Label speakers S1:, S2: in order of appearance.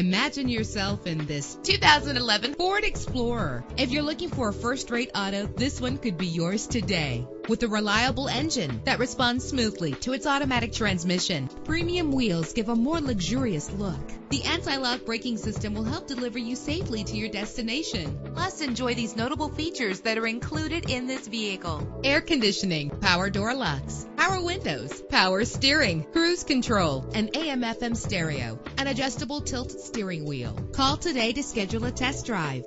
S1: Imagine yourself in this 2011 Ford Explorer. If you're looking for a first-rate auto, this one could be yours today. With a reliable engine that responds smoothly to its automatic transmission, premium wheels give a more luxurious look. The anti-lock braking system will help deliver you safely to your destination. Plus, enjoy these notable features that are included in this vehicle. Air conditioning, power door locks, power windows, power steering, cruise control, an AM FM stereo, an adjustable tilt steering wheel. Call today to schedule a test drive.